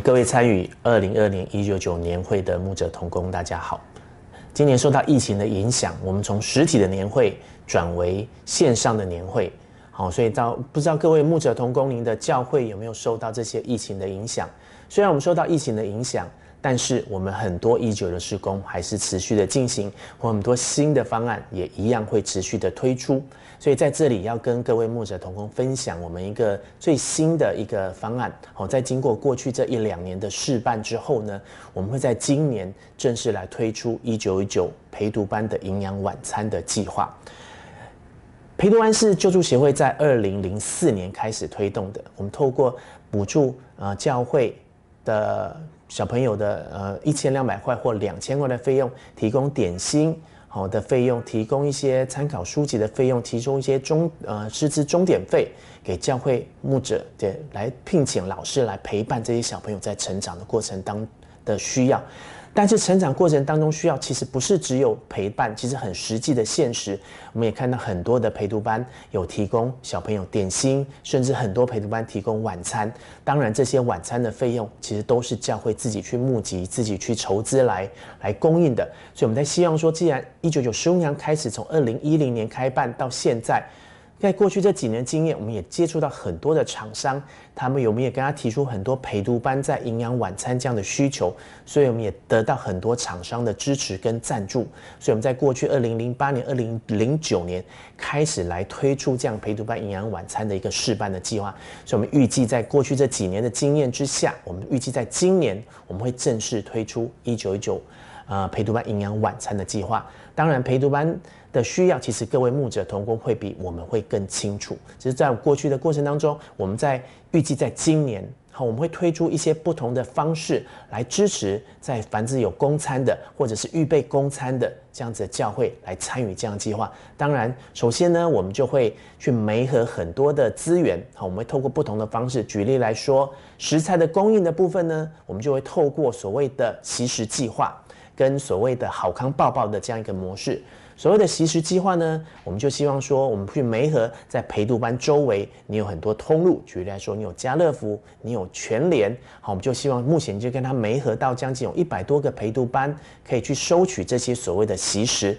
各位参与二零二零一九九年会的牧者同工，大家好。今年受到疫情的影响，我们从实体的年会转为线上的年会。好，所以到不知道各位牧者同工，您的教会有没有受到这些疫情的影响？虽然我们受到疫情的影响。但是我们很多已久的施工还是持续的进行，或很多新的方案也一样会持续的推出。所以在这里要跟各位牧者同工分享我们一个最新的一个方案。好，在经过过去这一两年的试办之后呢，我们会在今年正式来推出一九一九陪读班的营养晚餐的计划。陪读班是救助协会在二零零四年开始推动的，我们透过补助呃教会的。小朋友的呃一千两百块或两千块的费用，提供点心好的费用，提供一些参考书籍的费用，提供一些中呃师资终点费给教会牧者的来聘请老师来陪伴这些小朋友在成长的过程当的需要。但是成长过程当中需要，其实不是只有陪伴，其实很实际的现实。我们也看到很多的陪读班有提供小朋友点心，甚至很多陪读班提供晚餐。当然，这些晚餐的费用其实都是教会自己去募集、自己去筹资来来供应的。所以我们在希望说，既然一九九十五年开始，从二零一零年开办到现在。在过去这几年经验，我们也接触到很多的厂商，他们有没有跟他提出很多陪读班在营养晚餐这样的需求？所以我们也得到很多厂商的支持跟赞助。所以我们在过去二零零八年、二零零九年开始来推出这样陪读班营养晚餐的一个试办的计划。所以我们预计在过去这几年的经验之下，我们预计在今年我们会正式推出一九一九呃陪读班营养晚餐的计划。当然陪读班。的需要，其实各位牧者同工会比我们会更清楚。其实，在过去的过程当中，我们在预计在今年，好，我们会推出一些不同的方式来支持在凡是有公餐的，或者是预备公餐的这样子的教会来参与这样计划。当然，首先呢，我们就会去媒合很多的资源，好，我们会透过不同的方式。举例来说，食材的供应的部分呢，我们就会透过所谓的习食计划，跟所谓的好康抱抱的这样一个模式。所谓的习食计划呢，我们就希望说，我们去梅河在陪读班周围，你有很多通路。举例来说，你有家乐福，你有全联，好，我们就希望目前就跟他梅河到将近有一百多个陪读班，可以去收取这些所谓的习食。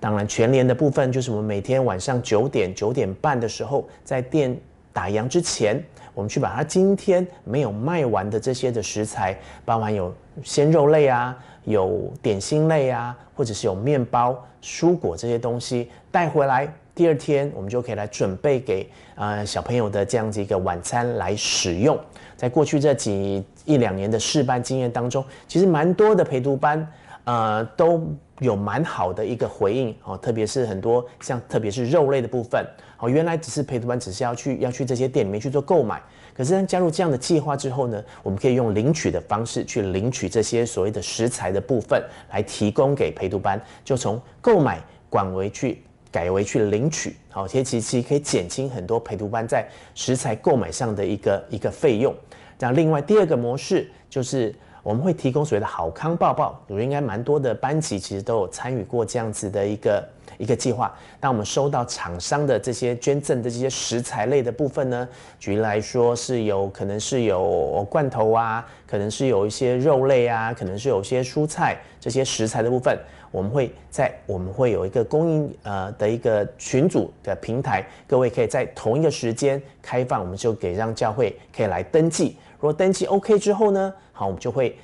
当然，全联的部分就是我们每天晚上九点九点半的时候，在店打烊之前，我们去把它今天没有卖完的这些的食材，包含有鲜肉类啊。有点心类啊，或者是有面包、蔬果这些东西带回来，第二天我们就可以来准备给呃小朋友的这样子一个晚餐来使用。在过去这几一两年的试班经验当中，其实蛮多的陪读班呃都有蛮好的一个回应哦，特别是很多像特别是肉类的部分哦，原来只是陪读班只是要去要去这些店里面去做购买。可是，加入这样的计划之后呢，我们可以用领取的方式去领取这些所谓的食材的部分，来提供给陪读班，就从购买管为去改为去领取，好，其实其实可以减轻很多陪读班在食材购买上的一个一个费用。那另外第二个模式就是我们会提供所谓的好康抱抱，有应该蛮多的班级其实都有参与过这样子的一个。一个计划，当我们收到厂商的这些捐赠的这些食材类的部分呢，举例来说是有可能是有罐头啊，可能是有一些肉类啊，可能是有一些蔬菜这些食材的部分，我们会在我们会有一个供应呃的一个群组的平台，各位可以在同一个时间开放，我们就给让教会可以来登记。如果登记 OK 之后呢，好，我们就会。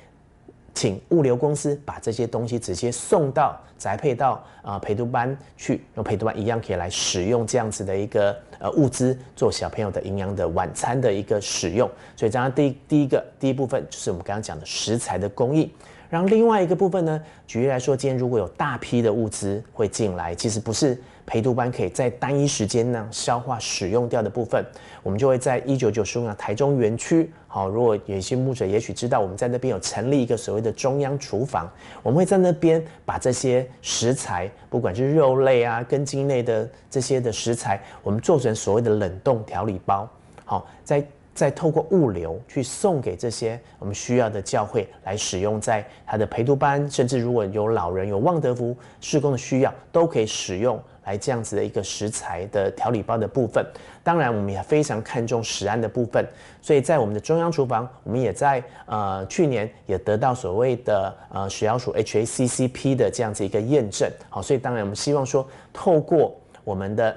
请物流公司把这些东西直接送到宅配到啊陪读班去，用陪读班一样可以来使用这样子的一个呃物资，做小朋友的营养的晚餐的一个使用。所以，这样第第一个第一部分就是我们刚刚讲的食材的供应。然后另外一个部分呢，举例来说，今天如果有大批的物资会进来，其实不是陪读班可以在单一时间呢消化使用掉的部分，我们就会在一九九十五年台中园区，好，如果有一些牧者也许知道，我们在那边有成立一个所谓的中央厨房，我们会在那边把这些食材，不管是肉类啊、根茎类的这些的食材，我们做成所谓的冷冻调理包，好，在。再透过物流去送给这些我们需要的教会来使用，在他的陪读班，甚至如果有老人有望德福施工的需要，都可以使用来来这样子的一个食材的调理包的部分。当然，我们也非常看重食安的部分，所以在我们的中央厨房，我们也在呃去年也得到所谓的呃食药署 HACCP 的这样子一个验证。好，所以当然我们希望说，透过我们的。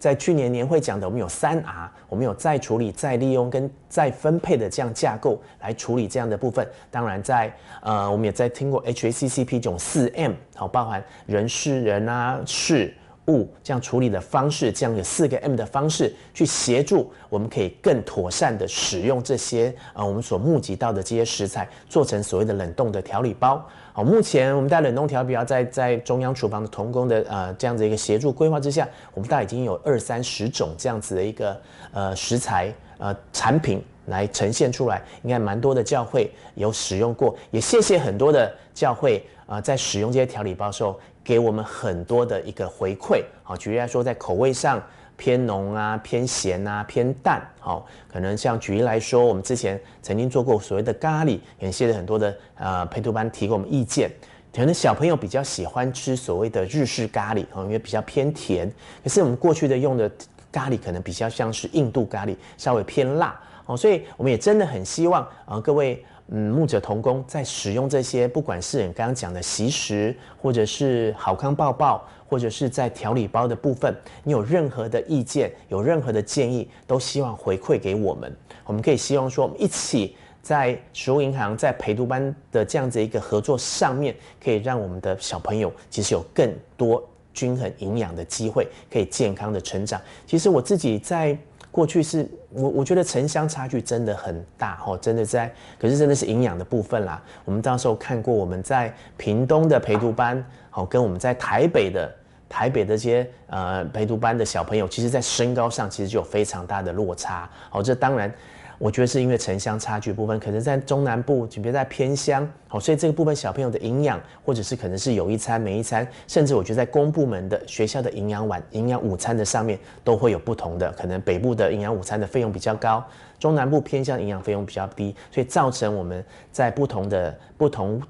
在去年年会讲的，我们有三 R，我们有再处理、再利用跟再分配的这样架构来处理这样的部分。当然，在呃，我们也在听过 HACCP 这种四 M，好，包含人事人啊事。物这样处理的方式，这样有四个 M 的方式去协助，我们可以更妥善的使用这些呃我们所募集到的这些食材，做成所谓的冷冻的调理包。好，目前我们在冷冻调理包在在中央厨房的童工的呃这样子一个协助规划之下，我们大概已经有二三十种这样子的一个呃食材呃产品来呈现出来，应该蛮多的教会有使用过，也谢谢很多的教会啊在使用这些调理包的时候。给我们很多的一个回馈，好，举例来说，在口味上偏浓啊、偏咸啊、偏淡，好，可能像举例来说，我们之前曾经做过所谓的咖喱，也谢了很多的呃陪读班提给我们意见，可能小朋友比较喜欢吃所谓的日式咖喱，哦，因为比较偏甜，可是我们过去的用的咖喱可能比较像是印度咖喱，稍微偏辣，哦，所以我们也真的很希望啊各位。嗯，牧者同工在使用这些，不管是你刚刚讲的习食，或者是好康抱抱，或者是在调理包的部分，你有任何的意见，有任何的建议，都希望回馈给我们。我们可以希望说，我们一起在食物银行在陪读班的这样子一个合作上面，可以让我们的小朋友其实有更多均衡营养的机会，可以健康的成长。其实我自己在。过去是我我觉得城乡差距真的很大哈，真的在，可是真的是营养的部分啦。我们到时候看过我们在屏东的陪读班，好跟我们在台北的台北的这些呃陪读班的小朋友，其实在身高上其实就有非常大的落差。好，这当然。我觉得是因为城乡差距部分，可能在中南部，特别在偏乡，好，所以这个部分小朋友的营养，或者是可能是有一餐没一餐，甚至我觉得在公部门的学校的营养晚、营养午餐的上面都会有不同的，可能北部的营养午餐的费用比较高，中南部偏向营养费用比较低，所以造成我们在不同的不同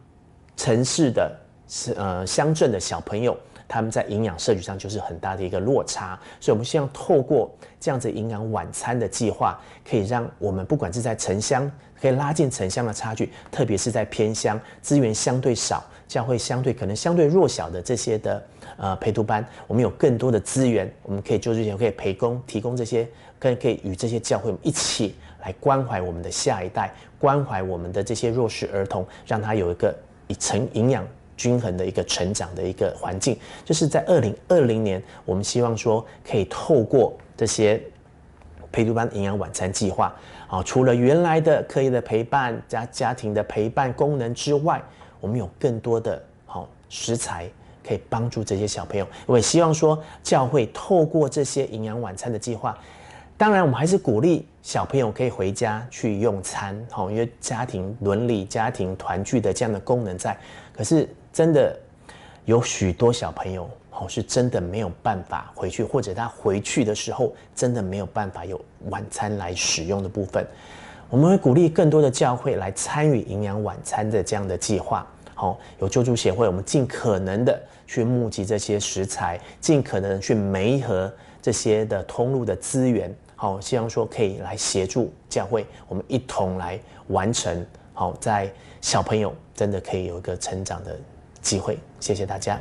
城市的是呃乡镇的小朋友。他们在营养摄取上就是很大的一个落差，所以我们希望透过这样子营养晚餐的计划，可以让我们不管是在城乡，可以拉近城乡的差距，特别是在偏乡资源相对少、教会相对可能相对弱小的这些的呃陪读班，我们有更多的资源，我们可以就这些可以陪工提供这些，可以可以与这些教会一起来关怀我们的下一代，关怀我们的这些弱势儿童，让他有一个以成营养。均衡的一个成长的一个环境，就是在二零二零年，我们希望说可以透过这些陪读班营养晚餐计划，啊，除了原来的课业的陪伴加家庭的陪伴功能之外，我们有更多的好食材可以帮助这些小朋友。我也希望说教会透过这些营养晚餐的计划。当然，我们还是鼓励小朋友可以回家去用餐，好，因为家庭伦理、家庭团聚的这样的功能在。可是，真的有许多小朋友，哦，是真的没有办法回去，或者他回去的时候，真的没有办法有晚餐来使用的部分。我们会鼓励更多的教会来参与营养晚餐的这样的计划。好，有救助协会，我们尽可能的去募集这些食材，尽可能去媒合这些的通路的资源。好，希望说可以来协助教会，我们一同来完成。好，在小朋友真的可以有一个成长的机会。谢谢大家。